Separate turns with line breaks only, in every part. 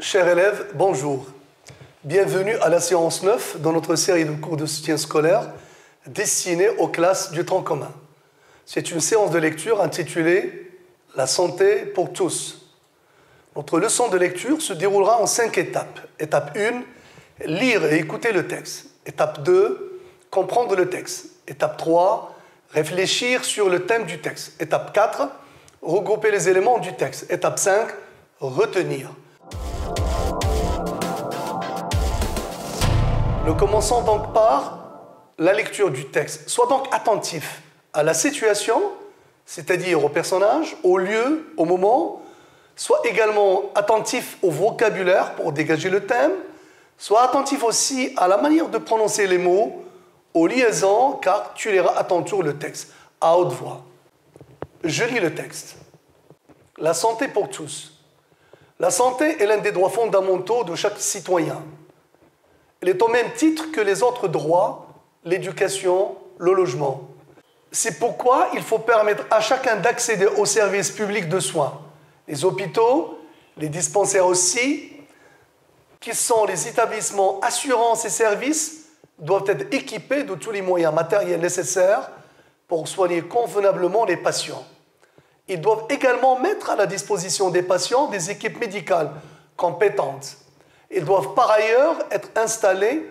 Chers élèves, bonjour. Bienvenue à la séance 9 dans notre série de cours de soutien scolaire destinée aux classes du temps commun. C'est une séance de lecture intitulée La santé pour tous. Notre leçon de lecture se déroulera en cinq étapes. Étape 1, lire et écouter le texte. Étape 2, comprendre le texte. Étape 3, réfléchir sur le thème du texte. Étape 4, regrouper les éléments du texte. Étape 5, retenir. Nous commençons donc par la lecture du texte. Sois donc attentif à la situation, c'est-à-dire au personnage, au lieu, au moment. Sois également attentif au vocabulaire pour dégager le thème. Sois attentif aussi à la manière de prononcer les mots, aux liaisons, car tu liras à ton tour le texte à haute voix. Je lis le texte. La santé pour tous. La santé est l'un des droits fondamentaux de chaque citoyen. Elle est au même titre que les autres droits, l'éducation, le logement. C'est pourquoi il faut permettre à chacun d'accéder aux services publics de soins. Les hôpitaux, les dispensaires aussi, qui sont les établissements assurances et services, doivent être équipés de tous les moyens matériels nécessaires pour soigner convenablement les patients. Ils doivent également mettre à la disposition des patients des équipes médicales compétentes ils doivent par ailleurs être installés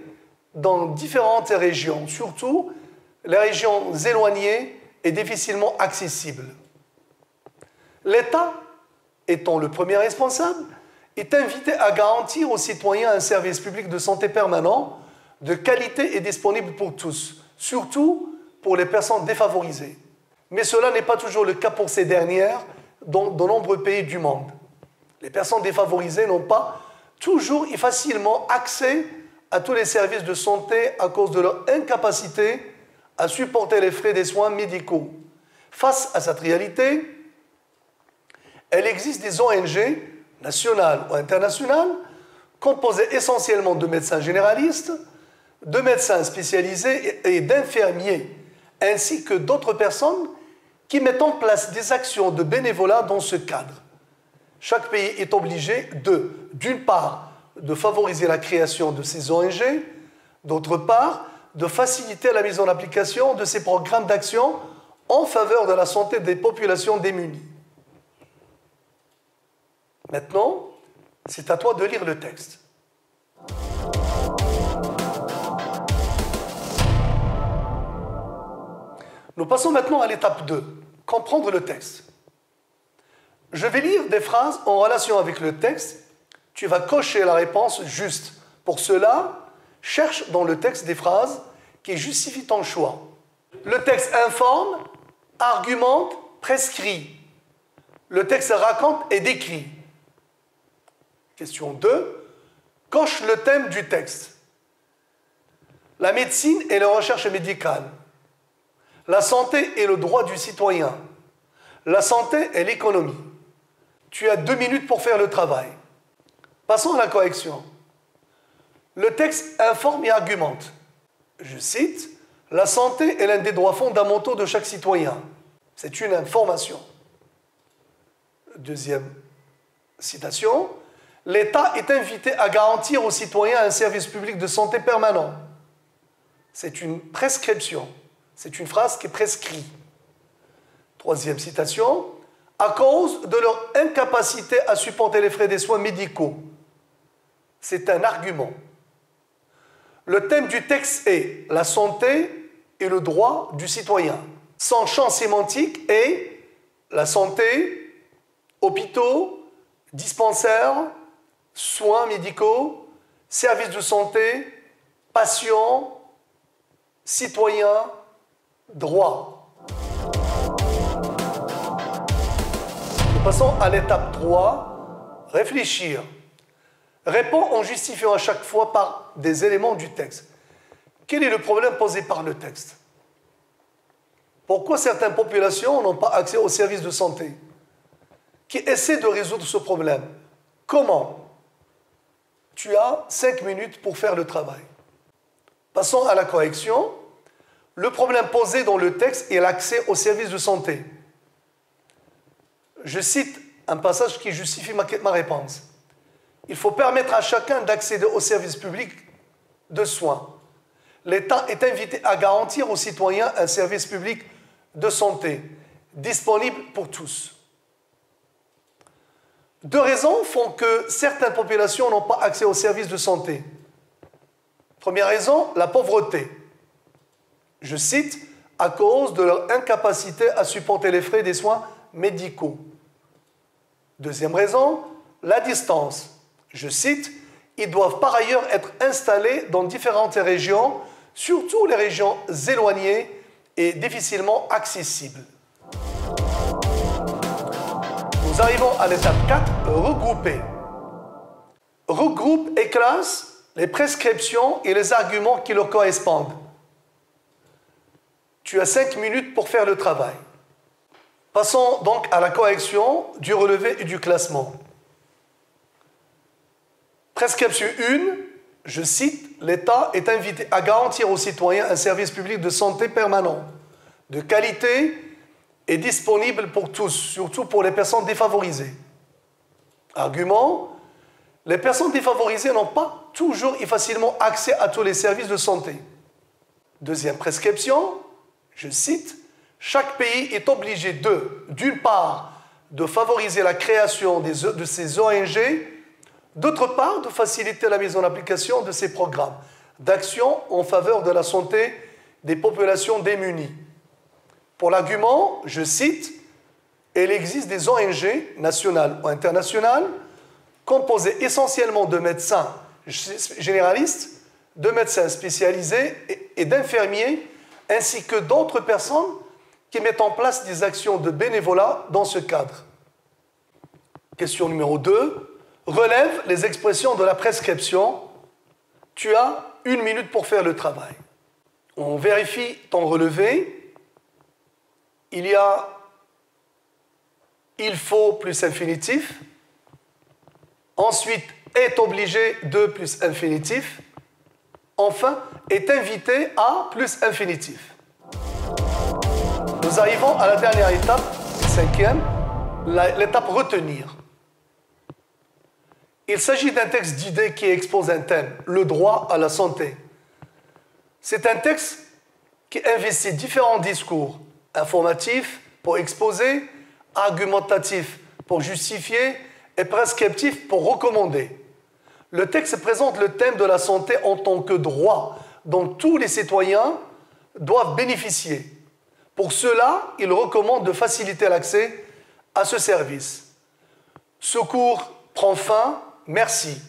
dans différentes régions, surtout les régions éloignées et difficilement accessibles. L'État, étant le premier responsable, est invité à garantir aux citoyens un service public de santé permanent, de qualité et disponible pour tous, surtout pour les personnes défavorisées. Mais cela n'est pas toujours le cas pour ces dernières dans de nombreux pays du monde. Les personnes défavorisées n'ont pas toujours et facilement accès à tous les services de santé à cause de leur incapacité à supporter les frais des soins médicaux. Face à cette réalité, il existe des ONG, nationales ou internationales, composées essentiellement de médecins généralistes, de médecins spécialisés et d'infirmiers, ainsi que d'autres personnes qui mettent en place des actions de bénévolat dans ce cadre chaque pays est obligé de, d'une part, de favoriser la création de ces ONG, d'autre part, de faciliter la mise en application de ces programmes d'action en faveur de la santé des populations démunies. Maintenant, c'est à toi de lire le texte. Nous passons maintenant à l'étape 2, comprendre le texte. Je vais lire des phrases en relation avec le texte. Tu vas cocher la réponse juste. Pour cela, cherche dans le texte des phrases qui justifient ton choix. Le texte informe, argumente, prescrit. Le texte raconte et décrit. Question 2. Coche le thème du texte. La médecine et la recherche médicale. La santé et le droit du citoyen. La santé et l'économie. Tu as deux minutes pour faire le travail. Passons à la correction. Le texte informe et argumente. Je cite, La santé est l'un des droits fondamentaux de chaque citoyen. C'est une information. Deuxième citation. L'État est invité à garantir aux citoyens un service public de santé permanent. C'est une prescription. C'est une phrase qui est prescrite. Troisième citation à cause de leur incapacité à supporter les frais des soins médicaux. C'est un argument. Le thème du texte est la santé et le droit du citoyen. Son champ sémantique est la santé, hôpitaux, dispensaires, soins médicaux, services de santé, patients, citoyens, droits. Passons à l'étape 3, réfléchir. Réponds en justifiant à chaque fois par des éléments du texte. Quel est le problème posé par le texte? Pourquoi certaines populations n'ont pas accès aux services de santé? Qui essaie de résoudre ce problème? Comment? Tu as 5 minutes pour faire le travail. Passons à la correction. Le problème posé dans le texte est l'accès aux services de santé je cite un passage qui justifie ma, réponse. Il faut permettre à chacun d'accéder aux services publics de soins. L'État est invité à garantir aux citoyens un service public de santé disponible pour tous. Deux raisons font que certaines populations n'ont pas accès aux services de santé. Première raison, la pauvreté. Je cite, à cause de leur incapacité à supporter les frais des soins médicaux. Deuxième raison, la distance. Je cite, ils doivent par ailleurs être installés dans différentes régions, surtout les régions éloignées et difficilement accessibles. Nous arrivons à l'étape 4, regrouper. Regroupe et classe les prescriptions et les arguments qui leur correspondent. Tu as cinq minutes pour faire le travail. Passons donc à la correction du relevé et du classement. Prescription 1, je cite, l'État est invité à garantir aux citoyens un service public de santé permanent, de qualité et disponible pour tous, surtout pour les personnes défavorisées. Argument, les personnes défavorisées n'ont pas toujours et facilement accès à tous les services de santé. Deuxième prescription, je cite, chaque pays est obligé de, d'une part, de favoriser la création de ces ONG, d'autre part, de faciliter la mise en application de ces programmes d'action en faveur de la santé des populations démunies. Pour l'argument, je cite, il existe des ONG nationales ou internationales composées essentiellement de médecins généralistes, de médecins spécialisés et d'infirmiers ainsi que d'autres personnes qui mettent en place des actions de bénévolat dans ce cadre. Question numéro 2. Relève les expressions de la prescription. Tu as une minute pour faire le travail. On vérifie ton relevé. Il y a il faut plus infinitif. Ensuite, est obligé de plus infinitif enfin, est invité à plus infinitif. Nous arrivons à la dernière étape, cinquième, l'étape retenir. Il s'agit d'un texte d'idées qui expose un thème, le droit à la santé. C'est un texte qui investit différents discours, informatifs pour exposer, argumentatifs pour justifier et prescriptifs pour recommander. Le texte présente le thème de la santé en tant que droit dont tous les citoyens doivent bénéficier. Pour cela, il recommande de faciliter l'accès à ce service. Ce cours prend fin. Merci.